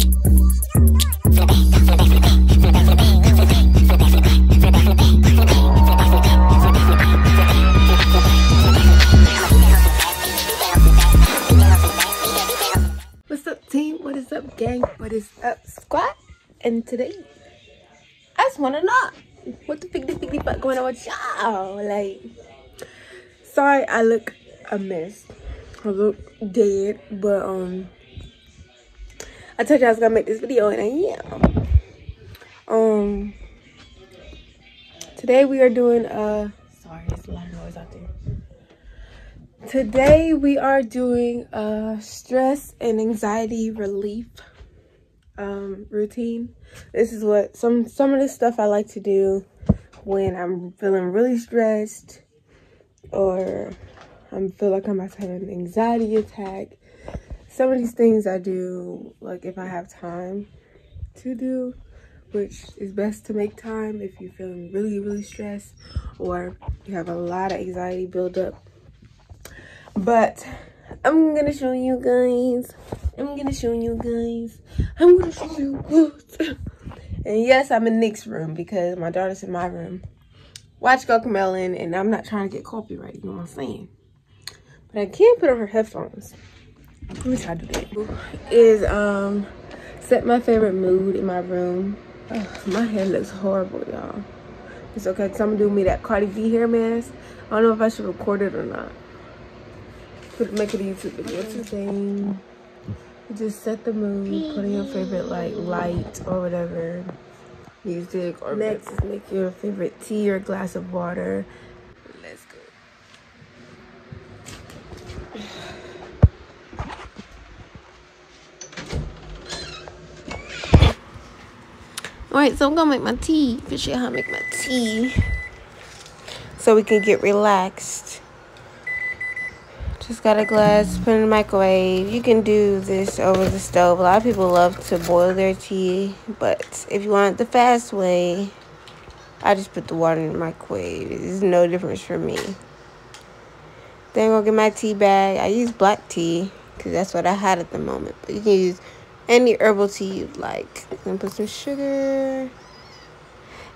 What's up, team? What is up, gang? What is up, squad? And today, I just wanna know what the big figgity fuck going on with y'all. Like, sorry, I look a mess. I look dead, but um, I told you I was gonna make this video, and I am. Um, today we are doing uh, sorry, it's a lot of noise out there. Today we are doing a stress and anxiety relief um, routine. This is what some some of the stuff I like to do when I'm feeling really stressed or I feel like I'm about to have an anxiety attack. Some of these things I do like if I have time to do, which is best to make time if you're feeling really really stressed or you have a lot of anxiety build up but I'm gonna show you guys. I'm gonna show you guys. I'm gonna show you guys. and yes, I'm in Nick's room because my daughter's in my room. Watch Cocomelon, and I'm not trying to get copyright, you know what I'm saying? But I can't put on her headphones. Let me try to do that. Is um set my favorite mood in my room. Ugh, my hair looks horrible, y'all. It's okay, because I'm doing me that Cardi B hair mask. I don't know if I should record it or not could make it a YouTube video today. Just set the mood, put in your favorite like light or whatever music or next make your favorite tea or glass of water. Alright, so I'm gonna make my tea. For sure how to make my tea. So we can get relaxed. Just got a glass, put in the microwave. You can do this over the stove. A lot of people love to boil their tea, but if you want it the fast way, I just put the water in the microwave. There's no difference for me. Then I'm gonna get my tea bag. I use black tea because that's what I had at the moment. But you can use any herbal tea you like. Then put some sugar.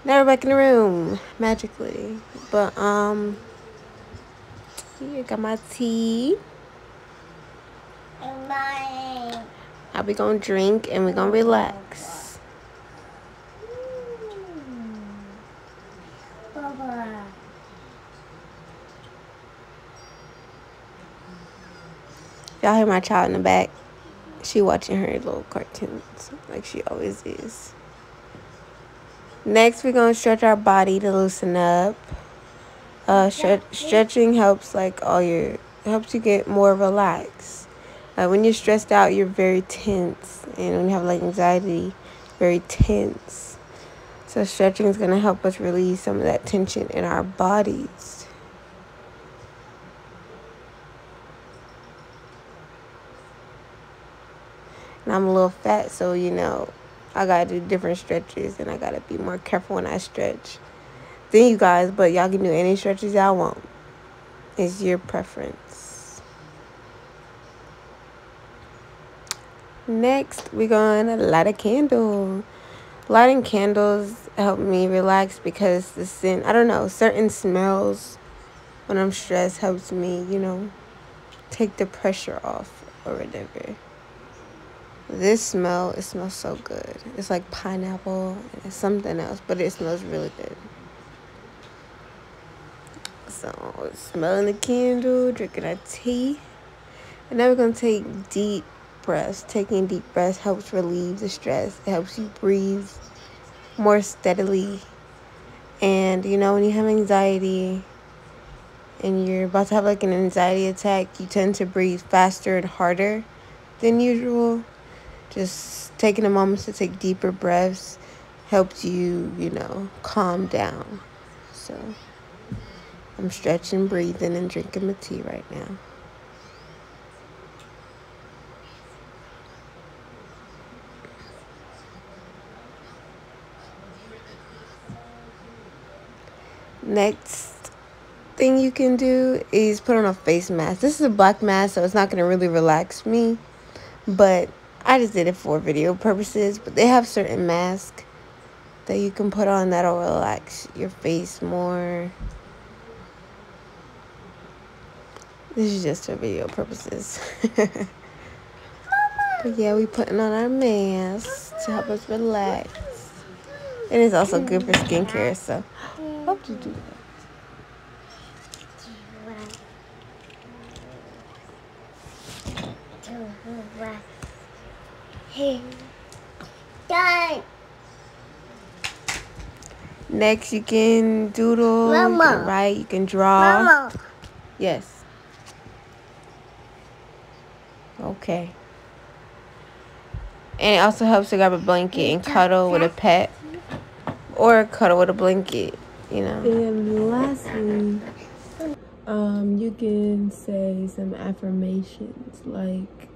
Now we're back in the room magically. But um here, I got my tea. Now we gonna drink and we gonna relax. Y'all hear my child in the back? She watching her little cartoons like she always is. Next, we're gonna stretch our body to loosen up. Uh, stre stretching helps like all your helps you get more relaxed. Like when you're stressed out, you're very tense, and when you have like anxiety, very tense. So stretching is gonna help us release some of that tension in our bodies. And I'm a little fat, so you know, I gotta do different stretches, and I gotta be more careful when I stretch than you guys, but y'all can do any stretches y'all want. It's your preference. Next, we're going to light a candle. Lighting candles help me relax because the scent, I don't know, certain smells when I'm stressed helps me, you know, take the pressure off or whatever. This smell, it smells so good. It's like pineapple and something else, but it smells really good. So, smelling the candle, drinking our tea. And now we're going to take deep breaths. Taking deep breaths helps relieve the stress. It helps you breathe more steadily. And, you know, when you have anxiety and you're about to have like an anxiety attack, you tend to breathe faster and harder than usual. Just taking a moment to take deeper breaths helps you, you know, calm down. So. I'm stretching, breathing, and drinking my tea right now. Next thing you can do is put on a face mask. This is a black mask, so it's not going to really relax me. But I just did it for video purposes, but they have certain masks that you can put on that'll relax your face more. This is just for video purposes. but yeah, we putting on our masks to help us relax. It's also good for skincare, so hope you do that. Done. Next, you can doodle, Mama. you can write, you can draw. Mama. Yes. Okay. And it also helps to grab a blanket and cuddle with a pet. Or cuddle with a blanket, you know. And lastly, um, you can say some affirmations. Like,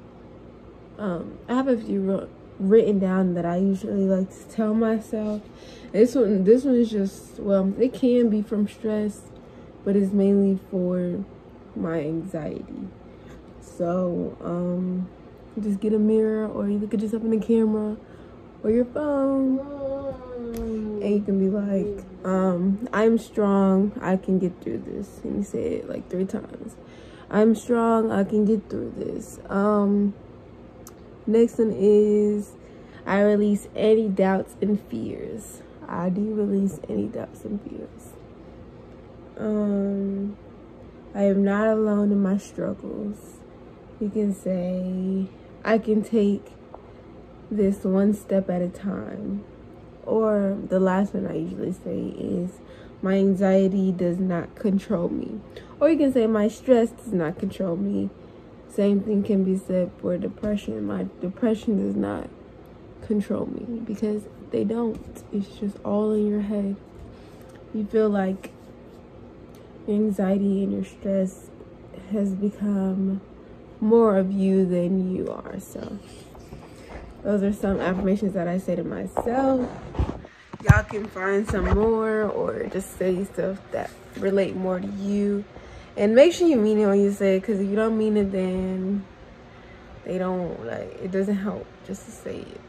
um, I have a few written down that I usually like to tell myself. This one, this one is just well, it can be from stress, but it's mainly for my anxiety. So, um, just get a mirror, or you look at yourself in the camera, or your phone, and you can be like, um, "I'm strong. I can get through this." And you say it like three times. I'm strong. I can get through this. Um Next one is I release any doubts and fears. I do release any doubts and fears. Um, I am not alone in my struggles. You can say, I can take this one step at a time. Or the last one I usually say is, my anxiety does not control me. Or you can say, my stress does not control me. Same thing can be said for depression. My depression does not control me because they don't. It's just all in your head. You feel like your anxiety and your stress has become more of you than you are. So those are some affirmations that I say to myself. Y'all can find some more or just say stuff that relate more to you. And make sure you mean it when you say it, because if you don't mean it, then they don't, like, it doesn't help just to say it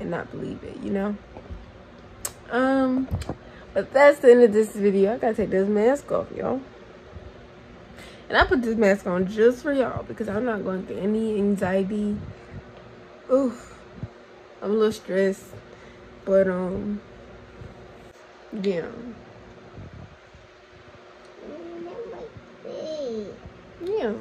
and not believe it, you know? Um, but that's the end of this video. I gotta take this mask off, y'all. And I put this mask on just for y'all because I'm not going through any anxiety. Oof. I'm a little stressed. But, um, yeah. Yeah.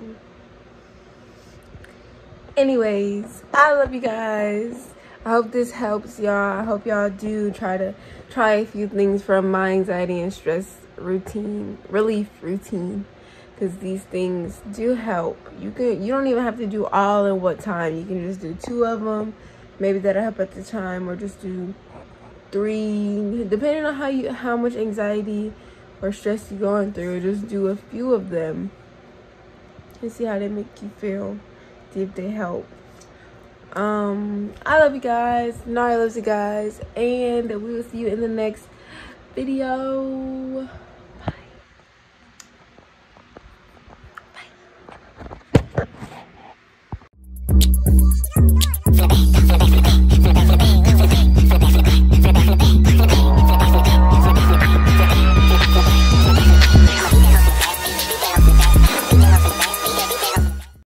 Anyways i love you guys. I hope this helps y'all. I hope y'all do try to try a few things from my anxiety and stress routine relief routine because these things do help. You can you don't even have to do all in what time. You can just do two of them maybe that'll help at the time or just do three. Depending on how you how much anxiety or stress you're going through just do a few of them and see how they make you feel see if they help. Um i love you guys. Nari loves you guys. And we will see you in the next video